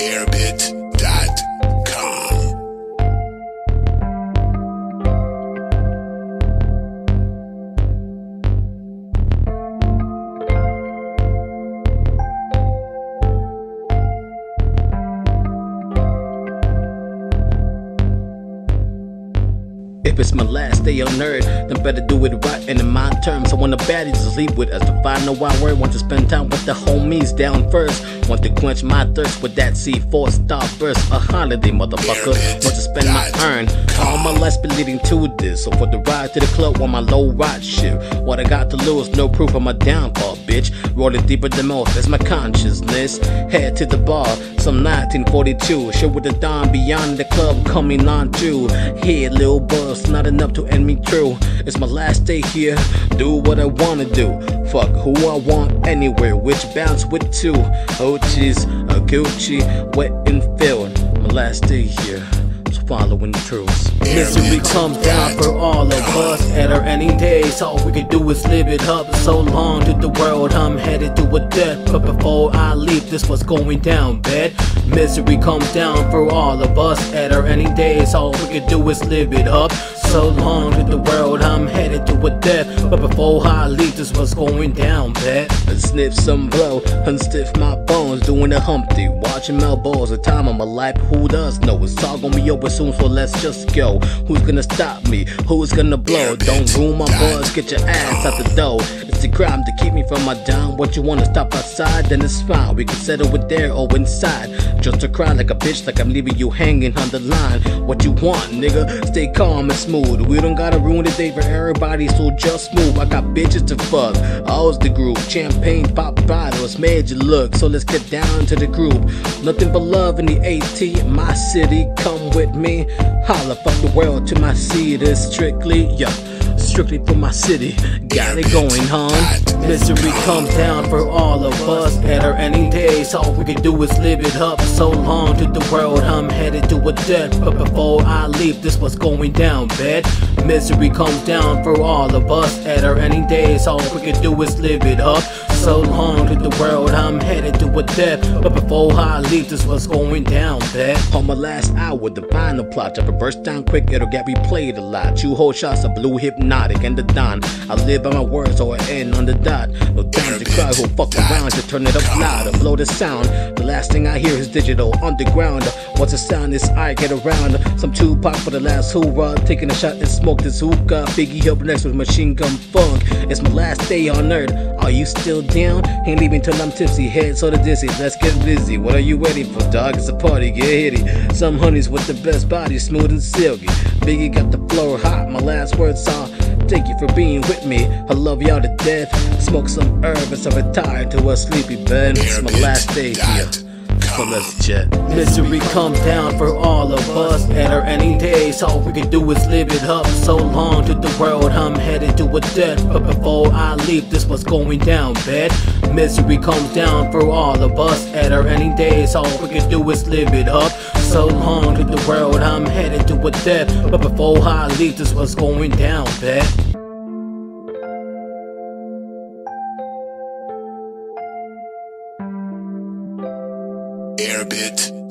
airbit.com. it's my last day on earth, then better do it right and in my terms. I want a baddie to sleep with us to find no wild word. Want to spend time with the homies down first. Want to quench my thirst with that C4 star burst. A holiday, motherfucker. Want to spend my earn. All my life been leading to this. So for the ride to the club on my low ride shit. What I got to lose, no proof of my downfall, bitch. Rolling deeper than most, that's my consciousness. Head to the bar, some 1942. Shit with the dawn beyond the club coming on through. Here, little buzz, not enough to end me true. It's my last day here, do what I wanna do. Fuck who I want anywhere, which bounce with two. Ochi's, a Gucci, wet and filled. My last day here, following the truth. Misery comes down for all of us at our any days. All we can do is live it up. So long to the world, I'm headed to a death. But before I leave, this was going down bad. Misery comes down for all of us at our any days. All we can do is live it up. So long to the world, I'm headed to a death. But before I leave, this was going down bad. I sniff some blow, unstiff my bones, doing a humpty, watching elbows. The time of my life, who does know? It's all gonna be over soon, so let's just go. Who's gonna stop me? Who's gonna blow? Don't ruin my buzz, get your ass out the door. It's a crime to keep me from my dime. What you wanna stop outside? Then it's fine. We can settle it there or inside. Just to cry like a bitch, like I'm leaving you hanging on the line. What you want, nigga? Stay calm and smooth. We don't gotta ruin the day for everybody, so just move. I got bitches to fuck. I was the group. Champagne, pop bottles, made you look. So let's get down to the group. Nothing but love in the AT, my city. Come with me. Holla, fuck the world to my seat. It's strictly, yeah. Strictly for my city, got it going, hon. Misery comes down for all of us at our any days. All we can do is live it up. So long to the world, I'm headed to a death. But before I leave, this was going down bad. Misery comes down for all of us at our any days. All we can do is live it up. So long to the world, I'm headed to a death. But before I leave, this was going down bad. On my last hour, the final plot of burst down quick, it'll get replayed a lot. Two whole shots of blue Hpnotiq and the Don. I live by my words or I end on the dot. No time to cry, who fuck around to turn it up louder, blow the sound. The last thing I hear is Digital Underground. What's the sound? Is I get around. Some Tupac for the last hoorah, taking a shot and smoke this hookah. Biggie up next with machine gun funk. It's my last day on earth. Are you still down? Ain't leaving till I'm tipsy, head sort of dizzy. Let's get busy. What are you waiting for, dog? It's a party, get hitty. Some honeys with the best body, smooth and silky. Biggie got the floor hot. My last words are. Thank you for being with me. I love y'all to death. Smoke some herb and so retire to a sleepy bed. It's my last day here. So let's jet. Misery comes down for all of us at our any days. All we can do is live it up. So long to the world, I'm headed to a death. But before I leave, this was going down bad. Misery comes down for all of us at our any days. All we can do is live it up. So long to the world, I'm headed to a death. But before I leave, this was going down bad. airbit.com.